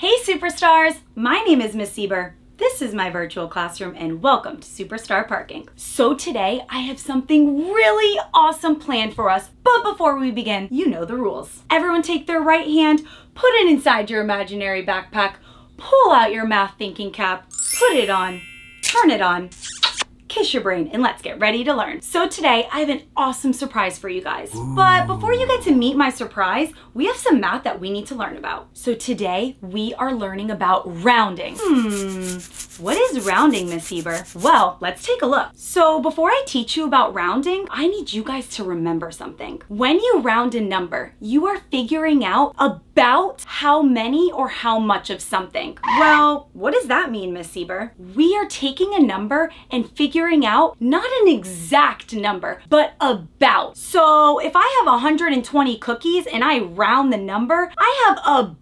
Hey superstars! My name is Miss Sieber. This is my virtual classroom and welcome to Superstar Parking. So today I have something really awesome planned for us, but before we begin, you know the rules. Everyone take their right hand, put it inside your imaginary backpack, pull out your math thinking cap, put it on, turn it on, kiss your brain, and let's get ready to learn. So today, I have an awesome surprise for you guys. Ooh. But before you get to meet my surprise, we have some math that we need to learn about. So today, we are learning about rounding. Hmm, what is rounding, Miss Sieber? Well, let's take a look. So before I teach you about rounding, I need you guys to remember something. When you round a number, you are figuring out about how many or how much of something. Well, what does that mean, Miss Sieber? We are taking a number and figuring figuring out not an exact number, but about. So if I have 120 cookies and I round the number, I have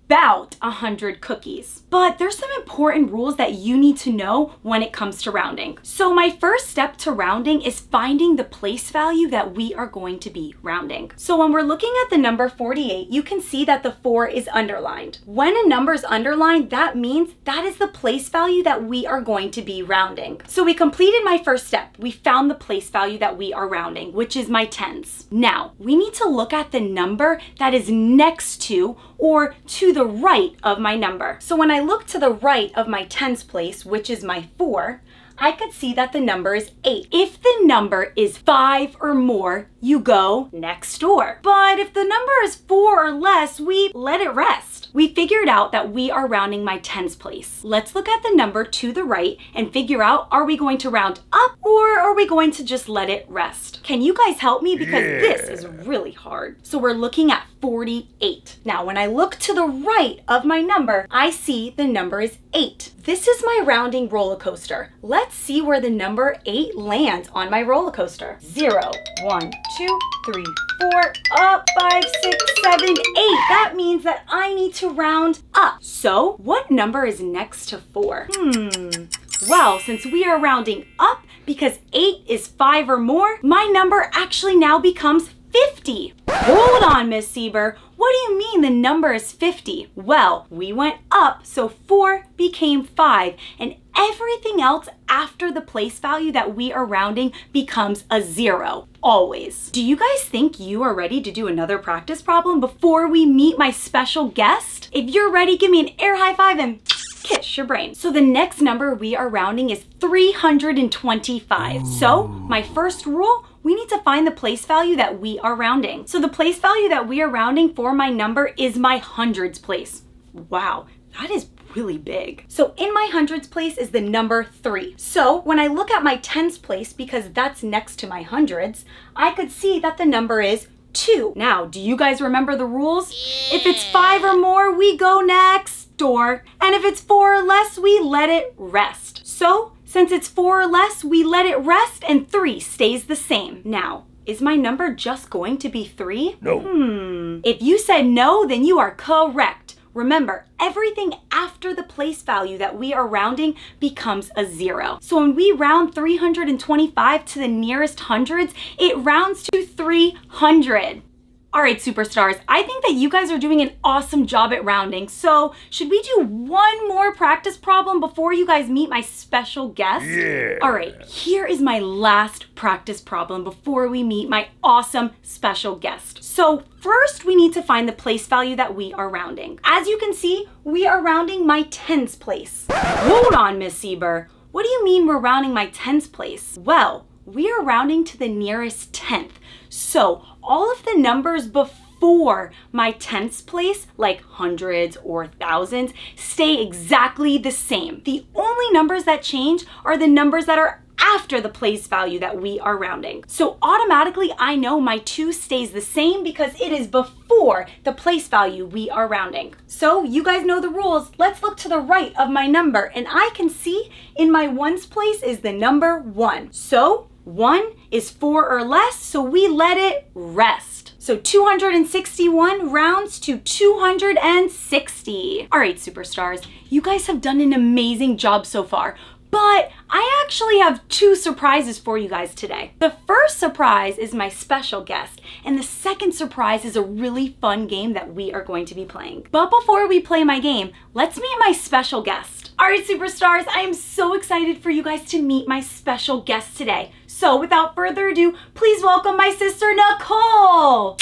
about 100 cookies. But there's some important rules that you need to know when it comes to rounding. So my first step to rounding is finding the place value that we are going to be rounding. So when we're looking at the number 48, you can see that the 4 is underlined. When a number is underlined, that means that is the place value that we are going to be rounding. So we completed my first step, we found the place value that we are rounding, which is my tens. Now, we need to look at the number that is next to or to the right of my number. So when I look to the right of my tens place, which is my four, I could see that the number is 8. If the number is 5 or more, you go next door. But if the number is 4 or less, we let it rest. We figured out that we are rounding my tens place. Let's look at the number to the right and figure out are we going to round up or are we going to just let it rest? Can you guys help me? Because yeah. this is really hard. So we're looking at 48. Now, when I look to the right of my number, I see the number is 8. This is my rounding roller coaster. Let's see where the number 8 lands on my roller coaster. 0, 1, 2, 3, 4, up, 5, 6, 7, 8. That means that I need to round up. So, what number is next to 4? Hmm. Well, since we are rounding up because 8 is 5 or more, my number actually now becomes 50. Hold on, Miss Sieber. What do you mean the number is 50? Well, we went up, so 4 became 5, and everything else after the place value that we are rounding becomes a zero, always. Do you guys think you are ready to do another practice problem before we meet my special guest? If you're ready, give me an air high five and kiss your brain. So the next number we are rounding is 325. Ooh. So my first rule, we need to find the place value that we are rounding. So the place value that we are rounding for my number is my hundreds place. Wow, that is really big. So in my hundreds place is the number three. So when I look at my tens place, because that's next to my hundreds, I could see that the number is two. Now, do you guys remember the rules? Yeah. If it's five or more, we go next door. And if it's four or less, we let it rest. So since it's four or less, we let it rest and three stays the same. Now, is my number just going to be three? No. Hmm. If you said no, then you are correct. Remember, everything after the place value that we are rounding becomes a zero. So when we round 325 to the nearest hundreds, it rounds to 300. All right, superstars, I think that you guys are doing an awesome job at rounding. So should we do one more practice problem before you guys meet my special guest? Yeah. All right, here is my last practice problem before we meet my awesome special guest. So first we need to find the place value that we are rounding. As you can see, we are rounding my tens place. Hold on, Miss Sieber. What do you mean we're rounding my tens place? Well, we are rounding to the nearest tenth. So all of the numbers before my tens place, like hundreds or thousands, stay exactly the same. The only numbers that change are the numbers that are after the place value that we are rounding. So automatically I know my 2 stays the same because it is before the place value we are rounding. So you guys know the rules. Let's look to the right of my number and I can see in my ones place is the number 1. So one is four or less, so we let it rest. So 261 rounds to 260. All right, superstars, you guys have done an amazing job so far. But I actually have two surprises for you guys today. The first surprise is my special guest, and the second surprise is a really fun game that we are going to be playing. But before we play my game, let's meet my special guest. All right, superstars, I am so excited for you guys to meet my special guest today. So without further ado, please welcome my sister, Nicole.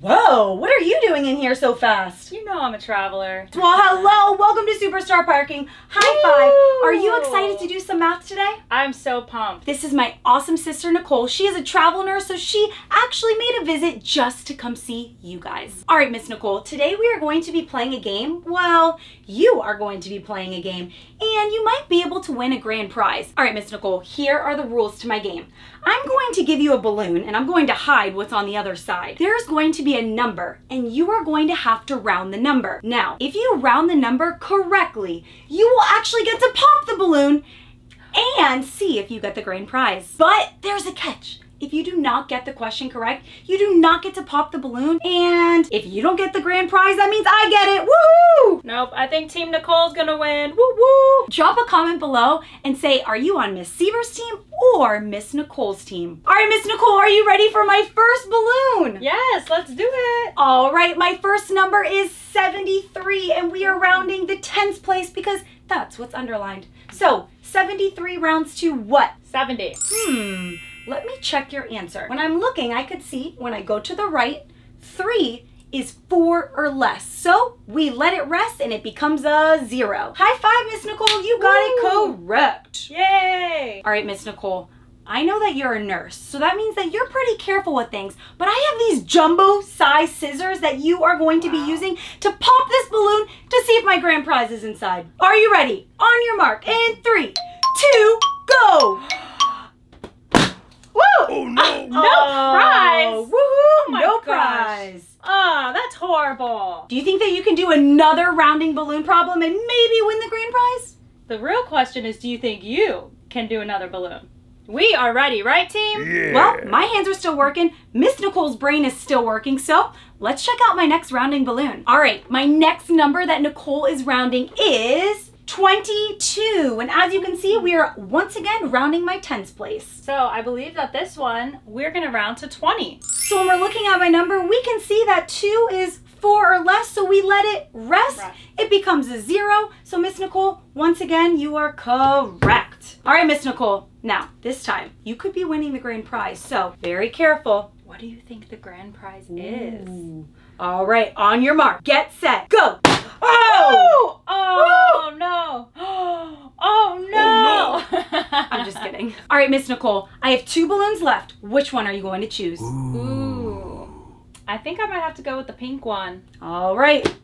Whoa, what are you doing in here so fast? You know I'm a traveler. Well, hello, welcome Superstar Parking. High five. Are you excited to do some math today? I'm so pumped. This is my awesome sister, Nicole. She is a travel nurse, so she actually made a visit just to come see you guys. All right, Miss Nicole, today we are going to be playing a game. Well, you are going to be playing a game, and you might be able to win a grand prize. All right, Miss Nicole, here are the rules to my game. I'm going to give you a balloon, and I'm going to hide what's on the other side. There's going to be a number, and you are going to have to round the number. Now, if you round the number correctly, you will actually get to pop the balloon and see if you get the grand prize. But there's a catch. If you do not get the question correct, you do not get to pop the balloon. And if you don't get the grand prize, that means I get it. Woohoo! Nope, I think Team Nicole's gonna win. Woo woo! Drop a comment below and say, are you on Miss Sieber's team or Miss Nicole's team? All right, Miss Nicole, are you ready for my first balloon? Yes, let's do it. All right, my first number is 73, and we are rounding the tens place because that's what's underlined. So, 73 rounds to what? 70. Hmm, let me check your answer. When I'm looking, I could see when I go to the right, 3 is 4 or less. So, we let it rest and it becomes a 0. High five, Miss Nicole, you got Woo! it correct. Yay! All right, Miss Nicole. I know that you're a nurse, so that means that you're pretty careful with things. But I have these jumbo size scissors that you are going to be using to pop this balloon to see if my grand prize is inside. Are you ready? On your mark, in three, two, go! Woo! Oh no! No Oh, prize! Woohoo! my no gosh. prize. Oh, that's horrible. Do you think that you can do another rounding balloon problem and maybe win the grand prize? The real question is do you think you can do another balloon? We are ready, right, team? Yeah. Well, my hands are still working. Miss Nicole's brain is still working. So let's check out my next rounding balloon. All right, my next number that Nicole is rounding is 22. And as you can see, we are once again rounding my tens place. So I believe that this one, we're gonna round to 20. So when we're looking at my number, we can see that two is four or less. So we let it rest. Right. It becomes a zero. So Miss Nicole, once again, you are correct. All right, Miss Nicole. Now, this time, you could be winning the grand prize. So very careful. What do you think the grand prize is? All right, on your mark, get set, go. Oh! Oh! Oh no! Oh no! I'm just kidding. All right, Miss Nicole, I have two balloons left. Which one are you going to choose? Ooh. I think I might have to go with the pink one. All right.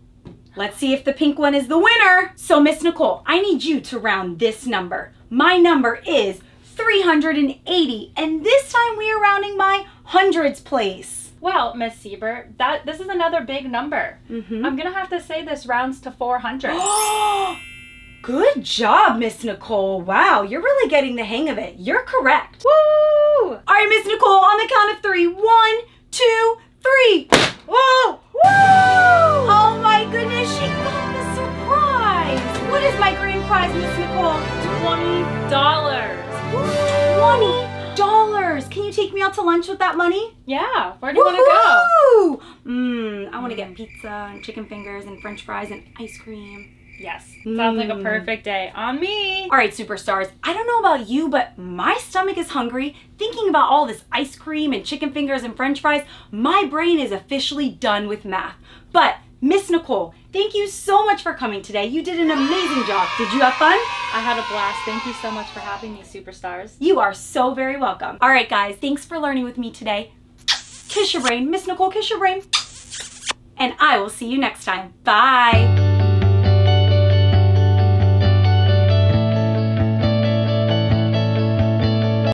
Let's see if the pink one is the winner. So, Miss Nicole, I need you to round this number. My number is 380, and this time we are rounding my hundreds place. Well, Miss Sieber, that this is another big number. Mm-hmm. I'm gonna have to say this rounds to 400. Good job, Miss Nicole. Wow, you're really getting the hang of it. You're correct. Woo! All right, Miss Nicole, on the count of three. One, two, three. Whoa! Woo! Oh my take me out to lunch with that money? Yeah. Where do you want to go? Mmm, I want to get pizza and chicken fingers and French fries and ice cream. Yes. Sounds like a Mm. perfect day on me. All right, superstars. I don't know about you, but my stomach is hungry. Thinking about all this ice cream and chicken fingers and french fries, my brain is officially done with math. But, Miss Nicole, thank you so much for coming today. You did an amazing job. Did you have fun? I had a blast. Thank you so much for having me, superstars. You are so very welcome. All right, guys, thanks for learning with me today. Kiss your brain. Miss Nicole, kiss your brain. And I will see you next time. Bye.